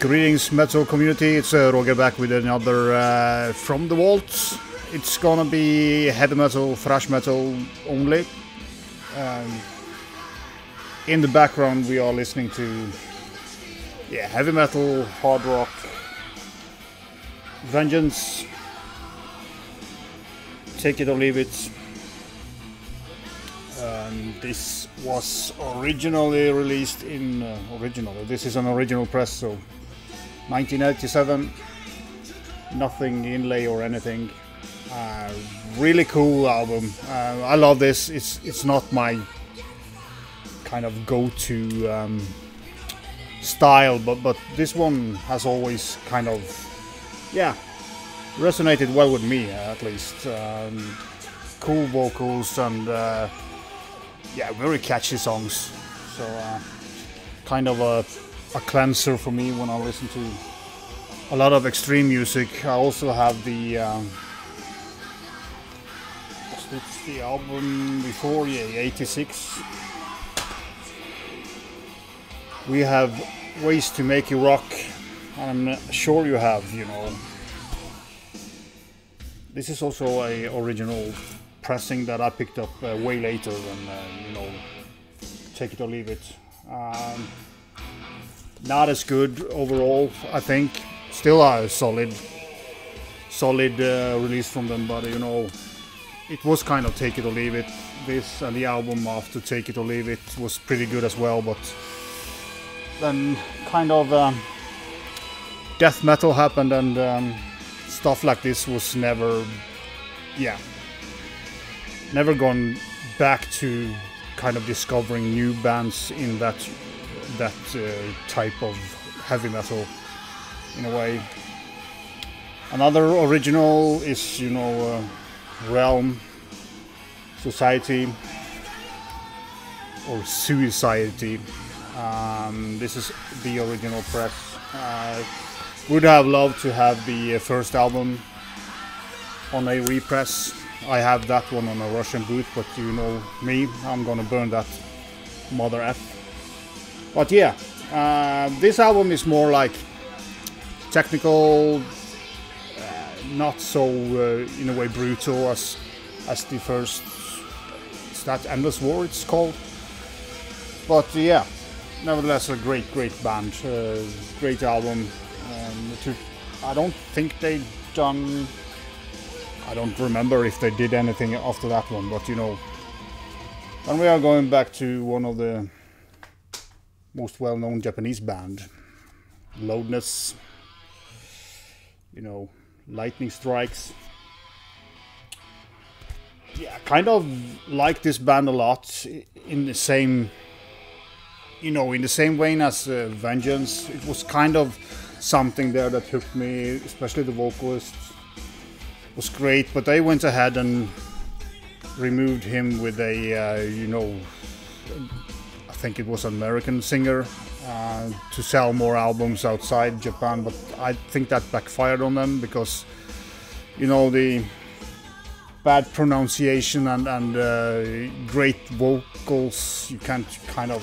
Greetings, metal community. It's uh, Roger back with another uh, From the Vault. It's gonna be heavy metal, thrash metal only. Um, in the background, we are listening to yeah, heavy metal, hard rock, Vengeance, Take It or Leave It. Um, this was originally released in uh, originally. This is an original press, so 1987. Nothing inlay or anything. Uh, really cool album. Uh, I love this. It's it's not my kind of go-to um, style, but but this one has always kind of yeah resonated well with me at least. Um, cool vocals and uh, yeah, very catchy songs. So uh, kind of a, a cleanser for me when I listen to a lot of extreme music. I also have the um, it's the album before, yeah, 86. We have ways to make you rock. I'm sure you have, you know. This is also a original pressing that I picked up uh, way later than uh, you know, take it or leave it. Um, not as good overall, I think. Still a solid, solid uh, release from them, but you know, it was kind of take it or leave it. This and the album after Take It or Leave It was pretty good as well, but then kind of um, death metal happened and um, stuff like this was never, yeah, never gone back to kind of discovering new bands in that that uh, type of heavy metal in a way. Another original is you know uh, Realm Society or Suicidity. Um, this is the original press. Uh, would have loved to have the uh, first album on a repress I have that one on a Russian boot, but you know me, I'm gonna burn that mother F. But yeah, uh, this album is more like technical, uh, not so uh, in a way brutal as as the first. Is that Endless War? It's called. But yeah, nevertheless a great, great band, uh, great album. Um, I don't think they've done I don't remember if they did anything after that one, but you know. And we are going back to one of the most well-known Japanese band, Loudness. You know, Lightning Strikes. Yeah, kind of like this band a lot in the same you know, in the same vein as uh, Vengeance, it was kind of something there that hooked me, especially the vocalists was great, but they went ahead and removed him with a, uh, you know, think it was an American singer uh, to sell more albums outside Japan, but I think that backfired on them because, you know, the bad pronunciation and, and uh, great vocals, you can't kind of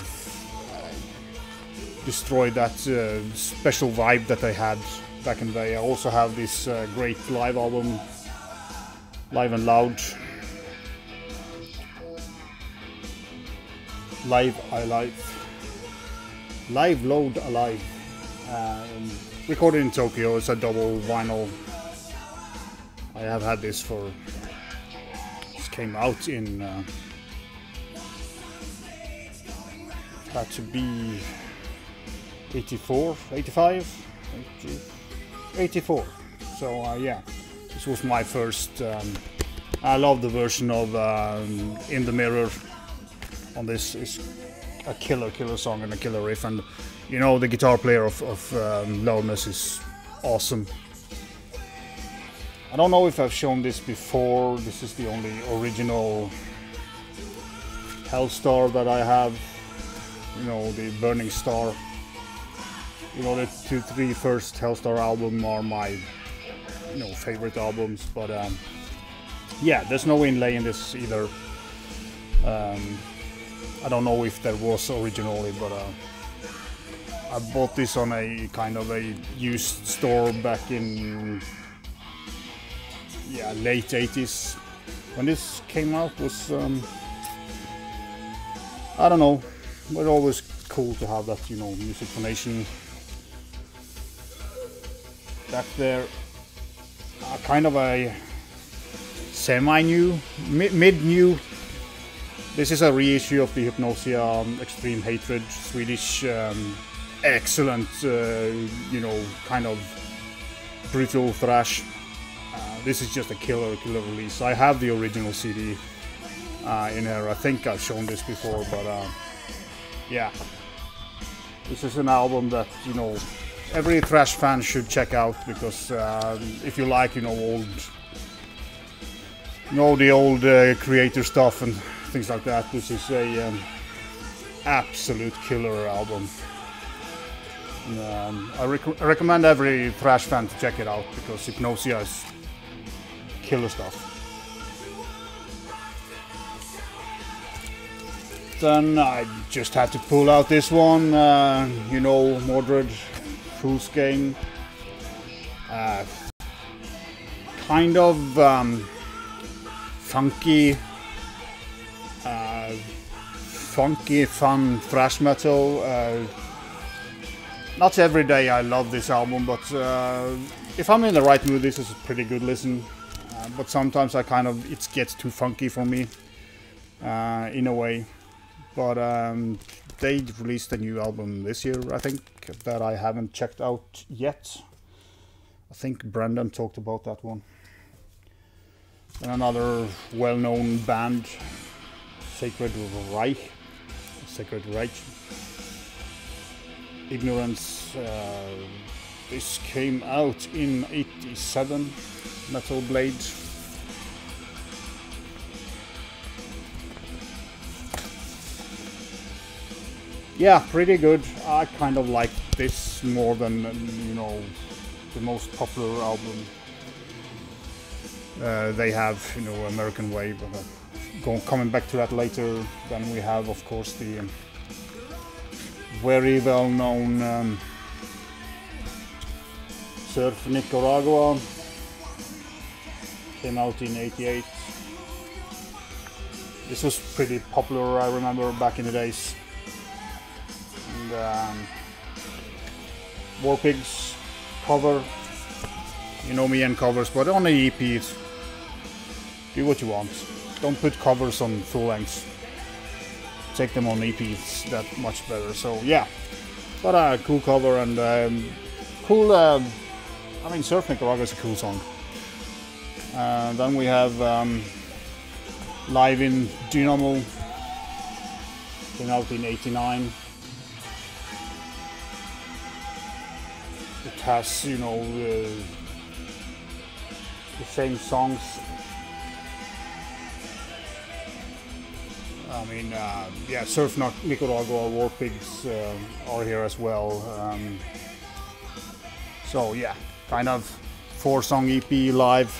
destroy that uh, special vibe that they had back in the day. I also have this uh, great live album live and loud. Live Alive. Live Loud Alive. Um, recorded in Tokyo, it's a double vinyl. I have had this for. This came out in. Uh, had to be 84, 85, 80, 84. So uh, yeah. This was my first. Um, I love the version of um, In the Mirror on this. is a killer, killer song and a killer riff, and you know the guitar player of, of um, Loudness is awesome. I don't know if I've shown this before. This is the only original Helstar that I have. You know the Burning Star. You know the two, three first Helstar album are my you know favorite albums, but um, yeah, there's no inlay in this either. Um, I don't know if there was originally, but uh, I bought this on a kind of a used store back in yeah late 80s. When this came out was um, I don't know, but always cool to have that you know Music for Nations back there. Uh, kind of a semi-new, mid-new. This is a reissue of the Hypnosia um, Extreme Hatred Swedish um, excellent, uh, you know, kind of brutal thrash. Uh, this is just a killer, killer release. I have the original CD uh, in here. I think I've shown this before, but uh, yeah, this is an album that you know every thrash fan should check out because uh, if you like, you know, old, you know, the old uh, Kreator stuff and things like that, this is a um, absolute killer album. Um, I, rec I, recommend every thrash fan to check it out because Hypnosia is killer stuff. Then I just had to pull out this one, uh, you know, Mordred Fool's Game. Uh, kind of um, funky, funky, fun thrash metal uh, not every day I love this album, but uh, if I'm in the right mood, this is a pretty good listen. Uh, but sometimes I kind of it gets too funky for me, uh, in a way. But um, they released a new album this year, I think, that I haven't checked out yet. I think Brendan talked about that one. And another well-known band, Sacred Reich, Sacred Reich Ignorance. Uh, this came out in 87, Metal Blade. Yeah, pretty good. I kind of like this more than, you know, the most popular album. Uh, they have, you know, American uh, going, coming back to that later. Then we have, of course, the very well known um, Surf Nicaragua came out in 88 this was pretty popular I remember back in the days. And um, War Pigs cover. You know me and covers but on the EPs do what you want don't put covers on full lengths take them on EP, it's that much better. So yeah, but a uh, cool cover and um, cool. Um, I mean, Surf Nicaragua is a cool song. Uh, then we have um, live in Dynamo, came out in '89. It has, you know, uh, the same songs I mean, uh, yeah, Surf Nicaragua, War Pigs uh, are here as well. Um, so yeah, kind of four song EP live.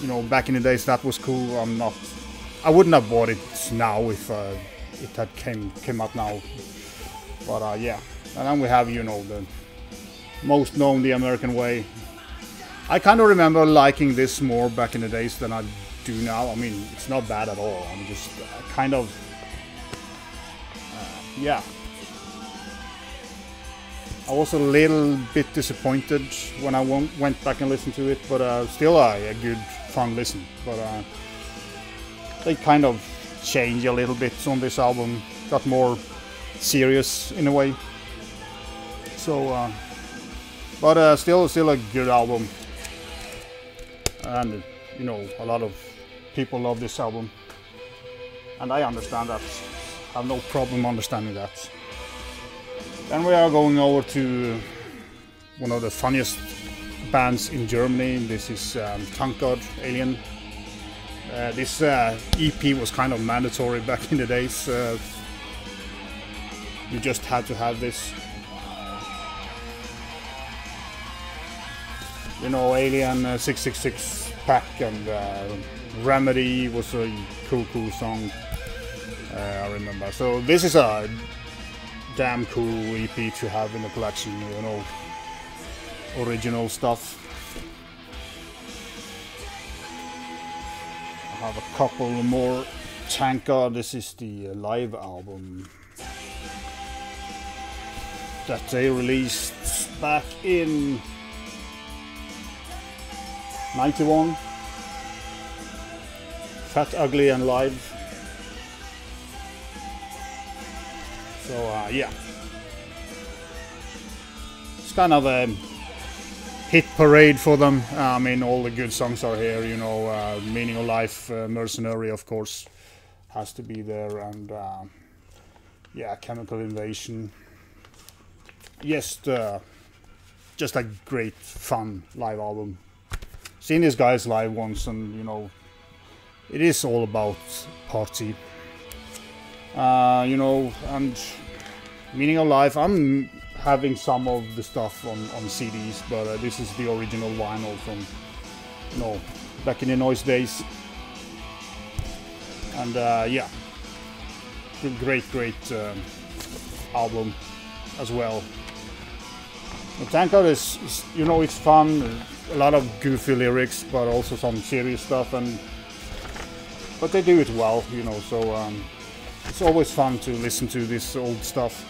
You know, back in the days that was cool. I'm not, I wouldn't have bought it now if uh, it had came came out now. But uh, yeah, and then we have you know the most known, the American Way. I kind of remember liking this more back in the days than I do now. I mean, it's not bad at all. I'm just uh, kind of, uh, yeah. I was a little bit disappointed when I went back and listened to it, but uh, still a, a, good, fun listen. But uh, they kind of changed a little bit on this album, got more serious in a way. So, uh, but uh, still, still a good album, and you know, a lot of people love this album. And I understand that. I have no problem understanding that. Then we are going over to one of the funniest bands in Germany. This is um, Tankard Alien. Uh, this uh, EP was kind of mandatory back in the days. Uh, you just had to have this. You know, Alien uh, 666 pack and uh, Remedy was a cool, cool song. Uh, I remember. So this is a damn cool EP to have in the collection, you know, original stuff. I have a couple more Tankard. This is the live album that they released back in 91 Fat Ugly and Live. So uh, yeah. It's kind of a hit parade for them. I mean all the good songs are here you know uh, Meaning of Life uh, Mercenary of course has to be there and uh, yeah Chemical Invasion. Just uh, just a great fun live album. Seen these guys live once, and you know, it is all about party. Uh, you know, and meaning of life. I'm having some of the stuff on on CDs, but uh, this is the original vinyl from you know back in the noise days. And uh, yeah, great, great um, album as well. The Tankard is, is, you know, it's fun. A lot of goofy lyrics, but also some serious stuff, and but they do it well, you know. So um, it's always fun to listen to this old stuff.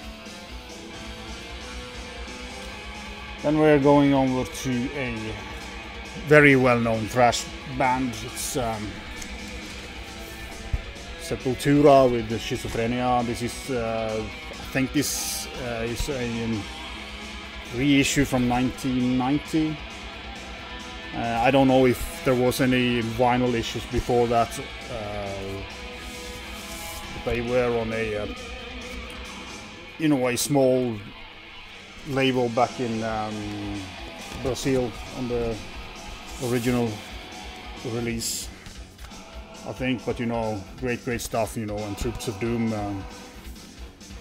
Then we're going over to a very well-known thrash band. It's um, Sepultura with Schizophrenia. This is, uh, I think, this uh, is a reissue from 1990. Uh, I don't know if there was any vinyl issues before that. Uh, they were on a, uh, you know, a small label back in um, Brazil on the original release, I think. But you know, great, great stuff. You know, and Troops of Doom um,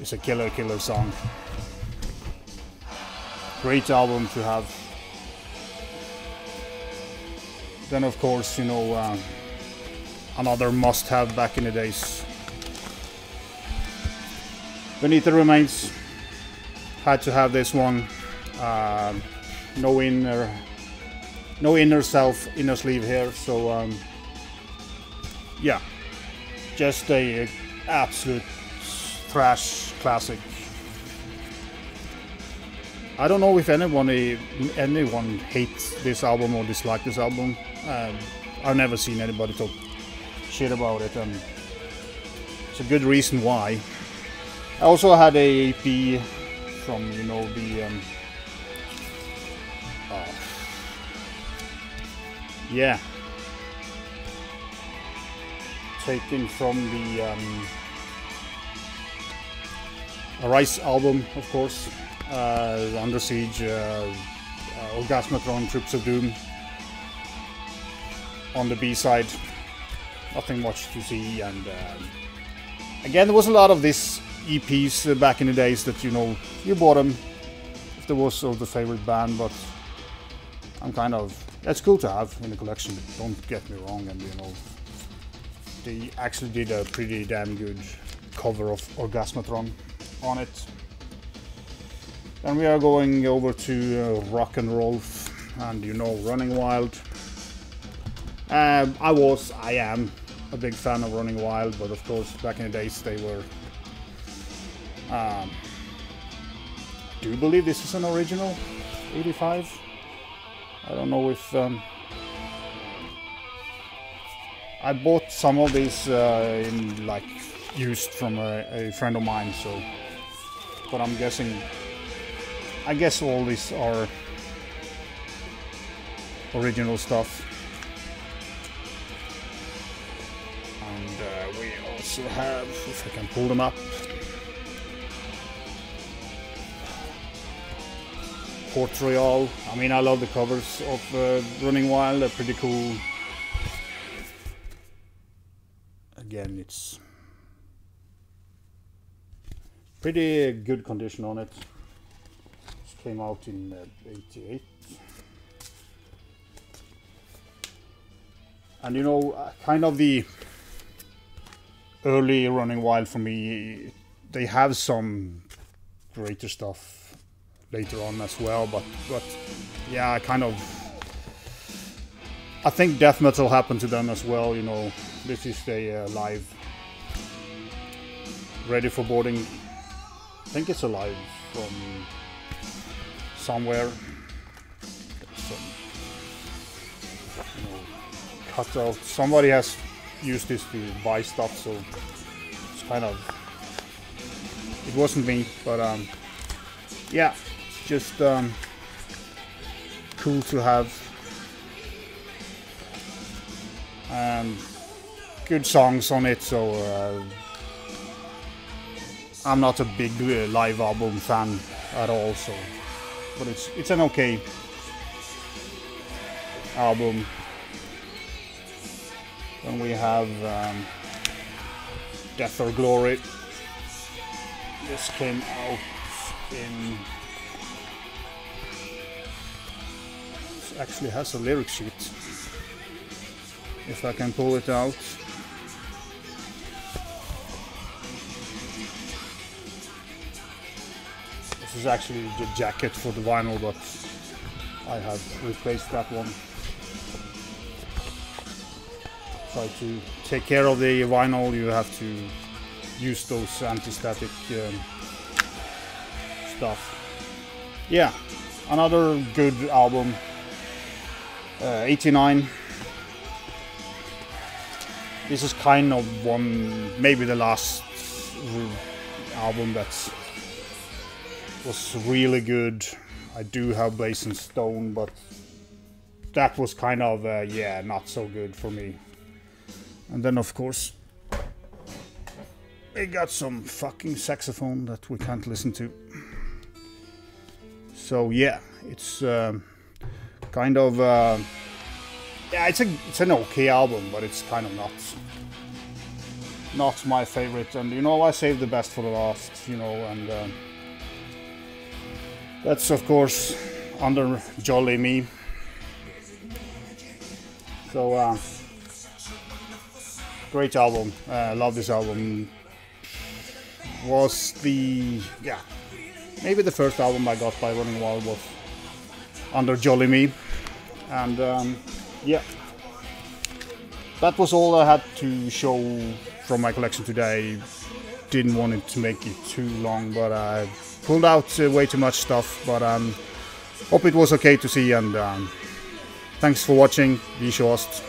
is a killer, killer song great album to have. Then of course, you know, uh, another must-have back in the days. Beneath the Remains, had to have this one. Uh, no inner, no inner self, inner sleeve here. So um, yeah, just a, a absolute thrash classic. I don't know if anyone anyone hates this album or dislike this album. Um, I've never seen anybody talk shit about it, and it's a good reason why. I also had a EP from you know the um, oh, yeah taken from the um, Arise album, of course uh, Under Siege, uh, uh, Orgasmatron, Troops of Doom. On the B side, nothing much to see, and um, again, there was a lot of these EPs uh, back in the days that you know you bought them if there was of the favorite band, but I'm kind of it's cool to have in the collection. Don't get me wrong, and you know they actually did a pretty damn good cover of Orgasmatron on it. Then we are going over to uh, rock and roll and you know Running Wild. Um, I was, I am a big fan of Running Wild, but of course back in the days they were. Um, do you believe this is an original 85? I don't know if. Um, I bought some of these uh, in like used from a, a friend of mine, so. But I'm guessing I guess all these are original stuff. And uh, we also have, if I can pull them up, Port Royal. I mean, I love the covers of uh, Running Wild, they're pretty cool. Again, it's pretty good condition on it came out in uh, 88 and you know uh, kind of the early running wild for me they have some greater stuff later on as well. But but yeah, I kind of I think death metal happened to them as well. You know, this is the uh, live ready for boarding. I think it's alive from somewhere. Some, you know, cut out. Somebody has used this to buy stuff, so it's kind of. It wasn't me, but um, yeah, it's just um, cool to have and good songs on it. So uh, I'm not a big uh, live album fan at all. So, but it's it's an okay album. Then we have um, Death or Glory. This came out in. This actually has a lyric sheet if I can pull it out. This is actually the jacket for the vinyl, but I have replaced that one. Try to take care of the vinyl, you have to use those anti-static um, stuff. Yeah, another good album. Uh, 89 this is kind of one, maybe the last album that was really good. I do have Blazon Stone, but that was kind of, uh, yeah, not so good for me. And then, of course, we got some fucking saxophone that we can't listen to. So, yeah, it's uh, kind of. Uh, yeah, it's a it's an okay album, but it's kind of not not my favorite. And you know, I saved the best for the last. You know, and uh, that's of course under Jolly Me. So uh, great album. Uh, love this album. Was the yeah maybe the first album I got by Running Wild was under Jolly Me, and. Um, yeah that was all I had to show from my collection today didn't want it to make it too long but I pulled out uh, way too much stuff but um, hope it was okay to see and um, thanks for watching Vishoast